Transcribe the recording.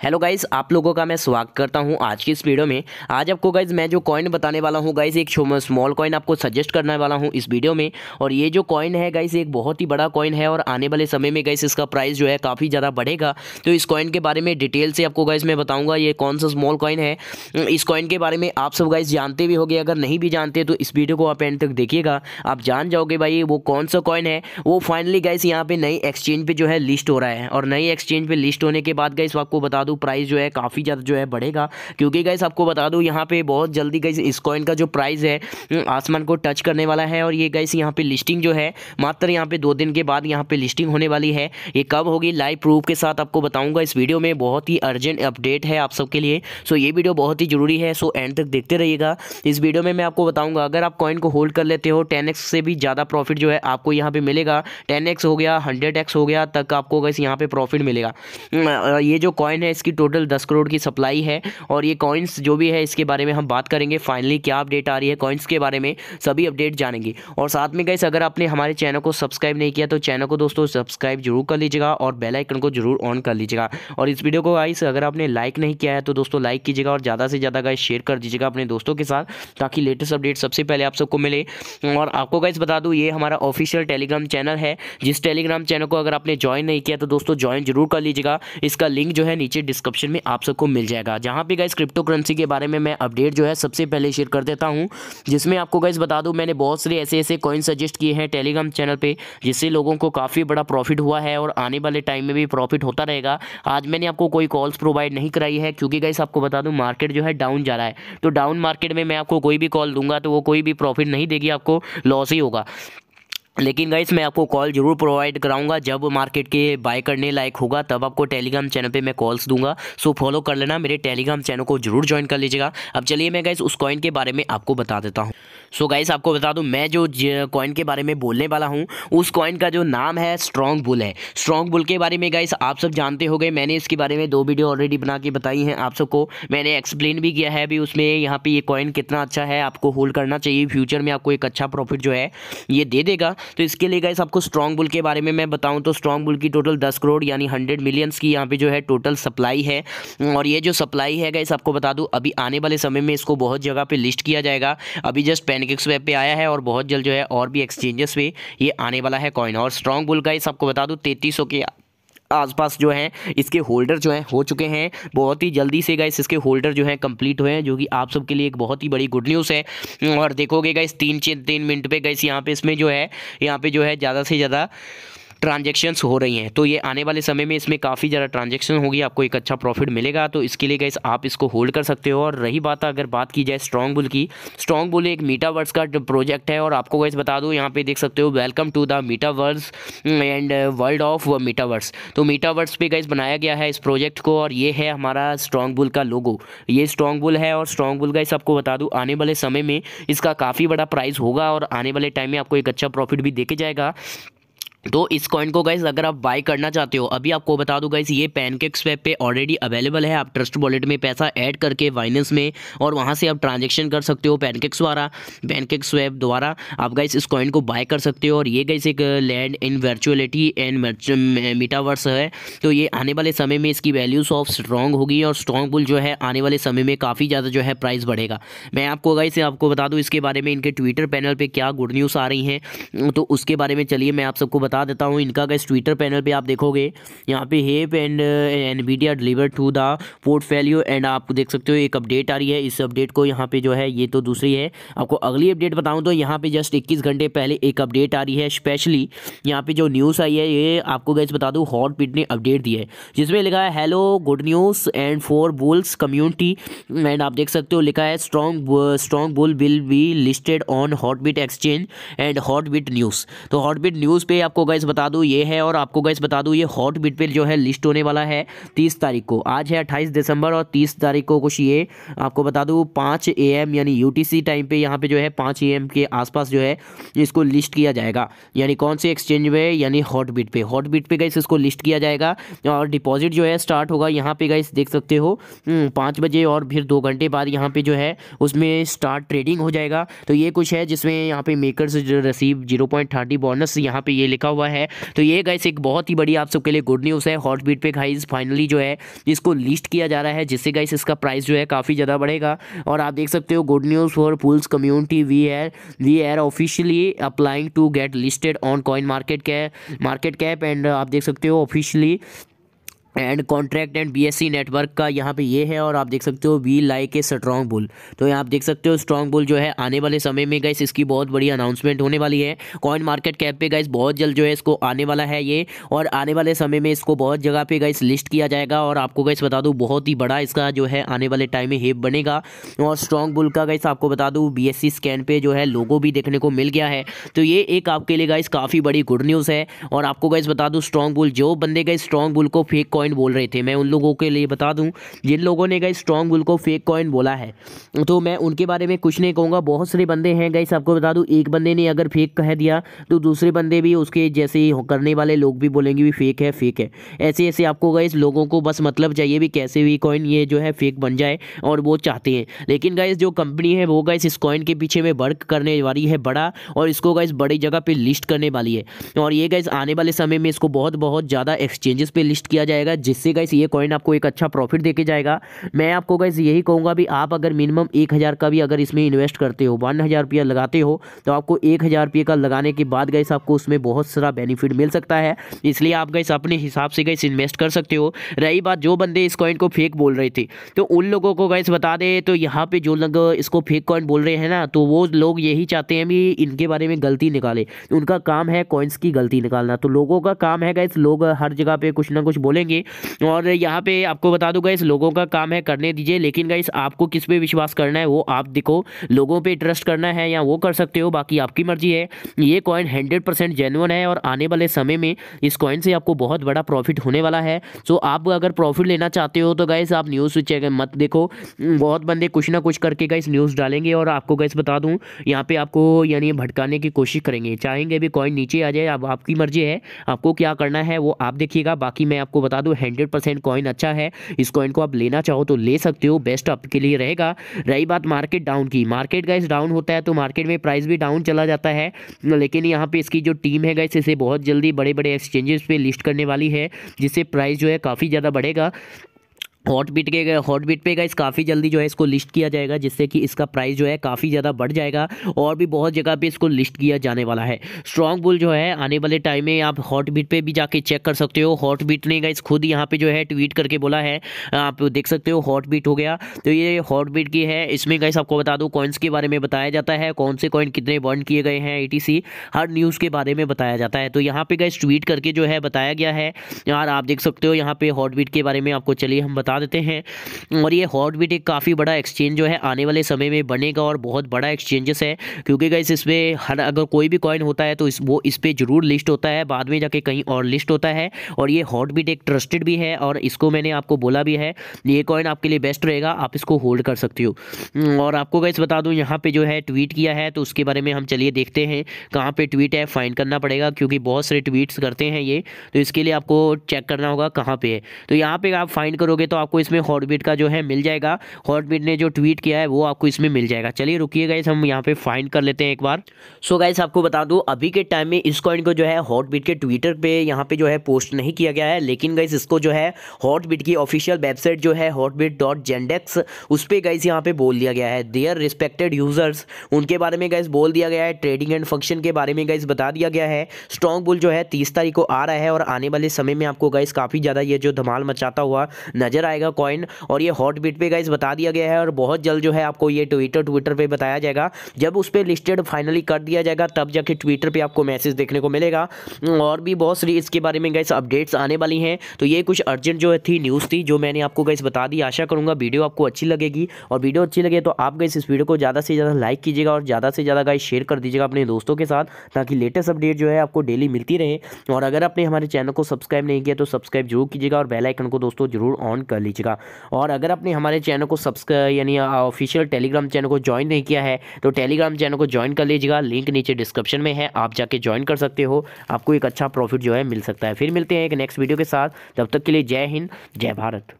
Hello guys आप लोगों का मैं स्वागत करता हूँ आज की इस वीडियो में। आज आपको गाइस मैं जो कॉइन बताने वाला हूँ गाइस एक स्मॉल कॉइन आपको सजेस्ट करने वाला हूँ इस वीडियो में। और ये जो कॉइन है गाइस एक बहुत ही बड़ा कॉइन है और आने वाले समय में गाइस इसका प्राइस जो है काफ़ी ज़्यादा बढ़ेगा। तो इस कॉइन के बारे में डिटेल से आपको गाइज़ मैं बताऊँगा ये कौन सा स्मॉल कॉइन है। इस कॉइन के बारे में आप सब गाइस जानते भी होंगे, अगर नहीं भी जानते तो इस वीडियो को आप एंड तक देखिएगा। आप जान जाओगे भाई, वो कौन सा कॉइन है? वो फाइनली गाइस यहाँ पर नई एक्सचेंज पर जो है लिस्ट हो रहा है। और नई एक्सचेंज पर लिस्ट होने के बाद गाइस आपको बता दूँ प्राइस जो है काफ़ी ज़्यादा जो है बढ़ेगा। क्योंकि गाइस आपको बता दूँ, यहाँ पे बहुत जल्दी गाइस इस कॉइन का जो प्राइस है आसमान को टच करने वाला है। और ये गाइस यहाँ पे लिस्टिंग जो है, मात्र यहाँ पे दो दिन के बाद यहाँ पे लिस्टिंग होने वाली है। ये कब होगी लाइव प्रूफ के साथ आपको बताऊँगा। इस वीडियो में बहुत ही अर्जेंट अपडेट है आप सबके लिए। सो ये वीडियो बहुत ही ज़रूरी है। सो एंड तक देखते रहिएगा। इस वीडियो में मैं आपको बताऊँगा, अगर आप कॉइन को होल्ड कर लेते हो टेन से भी ज़्यादा प्रॉफिट जो है आपको यहाँ पे मिलेगा। टेन हो गया हंड्रेड हो गया, तक आपको गैस यहाँ पे प्रॉफिट मिलेगा। ये जो कॉइन है इसकी टोटल दस करोड़ की सप्लाई है और ये कॉइन्स जो भी है, इसके बारे में हम बात करेंगे। फाइनली क्या अपडेट आ रही है कॉइन्स के बारे में, सभी अपडेट जानेंगे। और साथ में गैस अगर आपने हमारे चैनल को सब्सक्राइब नहीं किया तो चैनल को दोस्तों सब्सक्राइब ज़रूर कर लीजिएगा और बेल आइकन को ज़रूर ऑन कर लीजिएगा। और इस वीडियो को गाइस अगर आपने लाइक नहीं किया है तो दोस्तों लाइक कीजिएगा और ज़्यादा से ज़्यादा गाइस शेयर कर दीजिएगा अपने दोस्तों के साथ, ताकि लेटेस्ट अपडेट सबसे पहले आप सबको मिले। और आपको गाइस बता दूँ, ये हमारा ऑफिशियल टेलीग्राम चैनल है। जिस टेलीग्राम चैनल को अगर आपने ज्वाइन नहीं किया तो दोस्तों ज्वाइन ज़रूर कर लीजिएगा। इसका लिंक जो है नीचे डिस्क्रिप्शन में आप सबको मिल जाएगा। जहाँ पे गाइस क्रिप्टो करेंसी के बारे में मैं अपडेट जो है सबसे पहले शेयर कर देता हूँ, जिसमें आपको गाइस बता दूँ, मैंने बहुत सारे ऐसे ऐसे कॉइन सजेस्ट किए हैं टेलीग्राम चैनल पर जिससे लोगों को काफ़ी बड़ा प्रॉफिट हुआ है और आने वाले टाइम में भी प्रॉफिट होता रहेगा। आज मैंने आपको कोई कॉल्स प्रोवाइड नहीं कराई है, क्योंकि गाइस आपको बता दूँ मार्केट जो है डाउन जा रहा है। तो डाउन मार्केट में मैं आपको कोई भी कॉल दूँगा तो वो कोई भी प्रॉफिट नहीं देगी, आपको लॉस ही होगा। लेकिन गाइस मैं आपको कॉल ज़रूर प्रोवाइड कराऊँगा। जब मार्केट के बाय करने लायक होगा, तब आपको टेलीग्राम चैनल पे मैं कॉल्स दूँगा। सो फॉलो कर लेना, मेरे टेलीग्राम चैनल को ज़रूर ज्वाइन कर लीजिएगा। अब चलिए मैं गाइस उस कॉइन के बारे में आपको बता देता हूँ। सो गाइस आपको बता दूँ, मैं जो कॉइन के बारे में बोलने वाला हूँ, उस कॉइन का जो नाम है स्ट्रॉन्ग बुल है। स्ट्रॉन्ग बुल के बारे में गाइस आप सब जानते हो गए मैंने इसके बारे में दो वीडियो ऑलरेडी बना के बताई हैं आप सबको। मैंने एक्सप्लेन भी किया है अभी, उसमें यहाँ पर ये कॉइन कितना अच्छा है, आपको होल्ड करना चाहिए। फ्यूचर में आपको एक अच्छा प्रॉफिट जो है, ये दे देगा। तो इसके लिए गाइस आपको स्ट्रॉन्ग बुल के बारे में मैं बताऊँ तो स्ट्रॉन्ग बुल की टोटल दस करोड़ यानी हंड्रेड मिलियंस की यहाँ पे जो है टोटल सप्लाई है। और ये जो सप्लाई है गाइस आपको बता दूँ, अभी आने वाले समय में इसको बहुत जगह पर लिस्ट किया जाएगा। अभी जस्ट पेनकिक्स वेब पर आया है और बहुत जल्द जो है और भी एक्सचेंजेस पे ये आने वाला है कॉइन और स्ट्रॉन्ग बुल गाइस आपको बता दूँ, तैतीस के आसपास जो है, इसके होल्डर जो हैं, हो चुके हैं। बहुत ही जल्दी से गाइस इसके होल्डर जो हैं कंप्लीट हुए हैं, जो कि आप सबके लिए एक बहुत ही बड़ी गुड न्यूज़ है। और देखोगे गाइस तीन तीन मिनट पे इस यहाँ पे इसमें जो है, यहाँ पे जो है, ज़्यादा से ज़्यादा ट्रांजेक्शन्स हो रही हैं। तो ये आने वाले समय में इसमें काफ़ी ज़्यादा ट्रांजेक्शन होगी, आपको एक अच्छा प्रॉफिट मिलेगा। तो इसके लिए गैस आप इसको होल्ड कर सकते हो। और रही बात अगर बात की जाए स्ट्रॉन्ग बुल की स्ट्रॉन्ग बुल एक मीटावर्स का प्रोजेक्ट है। और आपको गैस बता दूँ, यहाँ पे देख सकते हो welcome to the metaverse and world of metaverse तो मीटावर्स पे गैस बनाया गया है इस प्रोजेक्ट को और ये है हमारा स्ट्रॉन्ग बुल का लोगो ये स्ट्रॉन्ग बुल है और स्ट्रॉन्ग बुल गैस आपको बता दूँ, आने वाले समय में इसका काफ़ी बड़ा प्राइस होगा। और आने वाले टाइम में आपको एक अच्छा प्रॉफिट भी देके जाएगा। तो इस कॉइन को गाइज़ अगर आप बाय करना चाहते हो, अभी आपको बता दूँ गाइज़ ये पैनकेक स्वैप पे ऑलरेडी अवेलेबल है। आप ट्रस्ट वॉलेट में पैसा ऐड करके वाइनेंस में और वहाँ से आप ट्रांजेक्शन कर सकते हो पैनकेक्स द्वारा। पैनकेक स्वैप द्वारा आप गाइज़ इस कॉइन को बाय कर सकते हो और ये गाइज़ एक land in virtuality and metaverse है। तो ये आने वाले समय में इसकी वैल्यूज़ ऑफ़ स्ट्रॉन्ग होगी और स्ट्रॉन्ग बुल जो है आने वाले समय में काफ़ी ज़्यादा जो है प्राइस बढ़ेगा। मैं आपको गाइज़ आपको बता दूँ इसके बारे में इनके ट्विटर पैनल पर क्या गुड न्यूज़ आ रही हैं तो उसके बारे में चलिए, मैं आप सबको बता देता हूँ, इनका गैस ट्विटर पैनल पे आप देखोगे, यहाँ पे हेप and Nvidia deliver to the portfolio and आप देख सकते हो एक अपडेट आ रही है। इस अपडेट को यहाँ पे जो है, ये तो दूसरी है। आपको अगली अपडेट बताऊँ तो यहाँ पे जस्ट इक्कीस घंटे पहले एक अपडेट आ रही है स्पेशली यहाँ पे जो न्यूज़ आई है, ये आपको गैस बता दूँ हॉट पिट ने अपडेट दी है। जिसमें लिखा है hello good news and for bulls community and आप देख सकते हो, लिखा है strong strong bull will be listed on hot bit exchange and hot bit news तो हॉट बिट न्यूज़ पे आपको गैस बता दूँ ये है और आपको गैस बता दूँ ये हॉट बिट जो है लिस्ट होने वाला है तीस तारीख को। आज है अट्ठाईस दिसंबर और तीस तारीख को कुछ ये आपको बता दूँ पाँच ए यानी यूटीसी टाइम पे यहाँ पे जो है पाँच ए के आसपास जो है इसको लिस्ट किया जाएगा। यानी कौन से एक्सचेंज में यानी हॉट बिट पे। हॉट बिट पे गैस इसको लिस्ट किया जाएगा और डिपॉजिट जो है स्टार्ट होगा यहाँ पे गैस देख सकते हो। हम्म, पाँच बजे और फिर दो घंटे बाद यहाँ पे जो है उसमें स्टार्ट ट्रेडिंग हो जाएगा। तो ये कुछ है जिसमें यहाँ पे makers receive zero point thirty bonus यहाँ पे ये लिखा लिखा हुआ है। तो ये गाइस एक बहुत ही बड़ी आप सबके लिए गुड न्यूज़ है। हॉट बीट पे गाइस फाइनली जो है इसको लिस्ट किया जा रहा है, जिससे गाइस इसका प्राइस जो है काफ़ी ज़्यादा बढ़ेगा। और आप देख सकते हो good news for bulls community we are we are officially applying to get listed on CoinMarketCap market cap and आप देख सकते हो officially and contract and BSC network का यहाँ पे ये है और आप देख सकते हो we like a strong bull तो यहाँ आप देख सकते हो स्ट्रॉन्ग बुल जो है, आने वाले समय में गैस इसकी बहुत बड़ी अनाउंसमेंट होने वाली है। कॉइन मार्केट कैप पे गैस बहुत जल्द जो है, इसको आने वाला है ये। और आने वाले समय में इसको बहुत जगह पे गैस लिस्ट किया जाएगा और आपको गैस बता दूँ, बहुत ही बड़ा इसका जो है, आने वाले टाइम में हेप बनेगा। और स्ट्रॉन्ग बुल का गैस आपको बता दूँ बी स्कैन पे जो है, लोगो भी देखने को मिल गया है। तो ये एक आपके लिए गाइस काफ़ी बड़ी गुड न्यूज़ है। और आपको गैस बता दूँ स्ट्रॉन्ग बुल जो बंदे गए स्ट्रॉन्ग बुल को फेक कॉइन बोल रहे थे। मैं उन लोगों के लिए बता दूँ, जिन लोगों ने गई स्ट्रॉन्ग बुल को फेक कॉइन बोला है। तो मैं उनके बारे में कुछ नहीं कहूँगा। बहुत सारे बंदे हैं गई आपको बता दूँ, एक बंदे ने अगर फेक कह दिया तो दूसरे बंदे भी उसके जैसे करने वाले लोग भी बोलेंगे भी फेक है फेक है। ऐसे ऐसे आपको गई लोगों को बस मतलब चाहिए भी कैसे भी कॉइन ये जो है फेक बन जाए, और वो चाहते हैं। लेकिन गाइस जो कंपनी है, वो गाइस इस कॉइन के पीछे में वर्क करने वाली है बड़ा, और इसको गाइस बड़ी जगह पे लिस्ट करने वाली है। और ये गाइस आने वाले समय में इसको बहुत बहुत ज़्यादा एक्सचेंजेस पे लिस्ट किया जाएगा। जिससे गाइस ये कॉइन आपको एक अच्छा प्रॉफिट देके जाएगा। मैं आपको गैस यही कहूँगा भी आप अगर मिनिमम एक हज़ार का भी अगर इसमें इन्वेस्ट करते हो वन हज़ार रुपया लगाते हो तो आपको एक हज़ार रुपये का लगाने के बाद गैस आपको उसमें बहुत सारा बेनिफिट मिल सकता है। इसलिए आप गैस अपने हिसाब से गैस इन्वेस्ट कर सकते हो। रही बात, जो बंदे इस कॉइन को फेक बोल रहे थे तो उन लोगों को गैस बता दे तो यहाँ पे जो लोग इसको फेक कॉइन बोल रहे हैं ना तो वो लोग यही चाहते हैं भी इनके बारे में गलती निकाले। उनका काम है कॉइन्स की गलती निकालना तो लोगों का काम है गैस लोग हर जगह पे कुछ ना कुछ बोलेंगे और यहाँ पे आपको बता दूँ गाइस लोगों का काम है करने दीजिए, लेकिन गाइस आपको किस पे विश्वास करना है, वो आप देखो, लोगों पे ट्रस्ट करना है या वो कर सकते हो, बाकी आपकी मर्ज़ी है। ये कॉइन हंड्रेड परसेंट जेनुअन है और आने वाले समय में इस कॉइन से आपको बहुत बड़ा प्रॉफिट होने वाला है। सो आप अगर प्रॉफिट लेना चाहते हो तो गाइस आप न्यूज़ चेक मत देखो। बहुत बंदे कुछ ना कुछ करके गाइस न्यूज़ डालेंगे और आपको गाइस बता दूँ, यहाँ पे आपको यानी भटकाने की कोशिश करेंगे। चाहेंगे भी कॉइन नीचे आ जाए अब आपकी मर्ज़ी है, आपको क्या करना है, वो आप देखिएगा। बाकी मैं आपको बता दूँ हंड्रेड परसेंट कॉइन अच्छा है। इस कॉइन को आप लेना चाहो तो ले सकते हो बेस्ट आपके लिए रहेगा। रही बात मार्केट डाउन की। मार्केट गाइस डाउन होता है तो मार्केट में प्राइस भी डाउन चला जाता है। लेकिन यहाँ पे इसकी जो टीम है गाइस इसे बहुत जल्दी बड़े बड़े एक्सचेंजेस पे लिस्ट करने वाली है, जिससे प्राइस जो है काफ़ी ज़्यादा बढ़ेगा। हॉट बीट के हॉट बीट पे गाइस काफ़ी जल्दी जो है इसको लिस्ट किया जाएगा, जिससे कि इसका प्राइस जो है काफ़ी ज़्यादा बढ़ जाएगा और भी बहुत जगह पे इसको लिस्ट किया जाने वाला है। स्ट्रॉन्ग बुल जो है, आने वाले टाइम में आप हॉट बीट पे भी जाके चेक कर सकते हो। हॉट बीट ने गाइस खुद यहाँ पे जो है ट्वीट करके बोला है। आप देख सकते हो हॉट बीट हो गया। तो ये हॉट बीट की है, इसमें गाइस आपको बता दूँ कॉइन्स के बारे में बताया जाता है, कौन से कॉइन कितने बर्न किए गए हैं ए हर न्यूज़ के बारे में बताया जाता है। तो यहाँ पे गाइस ट्वीट करके जो है बताया गया है। यार आप देख सकते हो, यहाँ पे हॉट बीट के बारे में आपको चलिए हम बता देते हैं। और ये हॉटबीट एक काफ़ी बड़ा एक्सचेंज जो है आने वाले समय में बनेगा और बहुत बड़ा एक्सचेंजेस है। क्योंकि गाइस इसमें हर अगर कोई भी कॉइन होता है तो इस वो इस पर ज़रूर लिस्ट होता है। बाद में जाके कहीं और लिस्ट होता है। और ये हॉटबीट एक ट्रस्टेड भी है और इसको मैंने आपको बोला भी है। ये कॉइन आपके लिए बेस्ट रहेगा। आप इसको होल्ड कर सकते हो। और आपको गाइस बता दूँ, यहाँ पर जो है ट्वीट किया है तो उसके बारे में हम चलिए देखते हैं। कहाँ पर ट्वीट है फाइंड करना पड़ेगा, क्योंकि बहुत सारे ट्वीट्स करते हैं ये। तो इसके लिए आपको चेक करना होगा कहाँ पर है। तो यहाँ पर आप फाइंड करोगे तो आपको इसमें हॉटबीट का जो है मिल जाएगा। हॉटबीट ने जो ट्वीट किया है, वो आपको इसमें मिल जाएगा। चलिए रुकिए गाइस हम यहाँ पे फाइंड कर लेते हैं एक बार। सो so गाइस आपको बता दूँ, अभी के टाइम में इस कॉइन को जो है हॉटबीट के ट्विटर पे यहाँ पे जो है पोस्ट नहीं किया गया है। लेकिन गाइस इसको जो है हॉटबीट की ऑफिशियल वेबसाइट जो है हॉटबीट डॉट जेंडेक्स उस पर गाइस यहाँ पे बोल दिया गया है। देयर रिस्पेक्टेड यूज़र्स उनके बारे में गाइस बोल दिया गया है। ट्रेडिंग एंड फ़ंक्शन के बारे में गाइस बता दिया गया है। स्ट्रॉन्ग बुल जो है तीस तारीख को आ रहा है और आने वाले समय में आपको गाइस काफ़ी ज़्यादा ये जो धमाल मचाता हुआ नज़र आएगा कॉइन और ये हॉट बीट पे गाइस बता दिया गया है और बहुत जल्द जो है आपको ये ट्विटर ट्विटर पे बताया जाएगा। जब उस पर लिस्टेड फाइनली कर दिया जाएगा, तब जाके ट्विटर पर आपको मैसेज देखने को मिलेगा। और भी बहुत सारी इसके बारे में गाइस अपडेट्स आने वाली हैं। तो ये कुछ अर्जेंट जो थी न्यूज़ थी, जो मैंने आपको गाइस बता दी। आशा करूँगा वीडियो आपको अच्छी लगेगी। और वीडियो अच्छी लगे तो आप गाइस इस वीडियो को ज़्यादा से ज़्यादा लाइक कीजिएगा और ज़्यादा से ज़्यादा गाइस शेयर कर दीजिएगा अपने दोस्तों के साथ, ताकि लेटेस्ट अपडेट जो है आपको डेली मिलती रहे। और अगर आपने हमारे चैनल को सब्सक्राइब नहीं किया तो सब्सक्राइब ज़रूर कीजिएगा और बेलाइकन को दोस्तों ज़रूर ऑन कर लीजिएगा। और अगर आपने हमारे चैनल को सब्सक्राइब यानी ऑफिशियल टेलीग्राम चैनल को ज्वाइन नहीं किया है तो टेलीग्राम चैनल को ज्वाइन कर लीजिएगा। लिंक नीचे डिस्क्रिप्शन में है, आप जाके ज्वाइन कर सकते हो। आपको एक अच्छा प्रॉफिट जो है मिल सकता है। फिर मिलते हैं एक नेक्स्ट वीडियो के साथ। तब तक के लिए जय हिंद, जय भारत।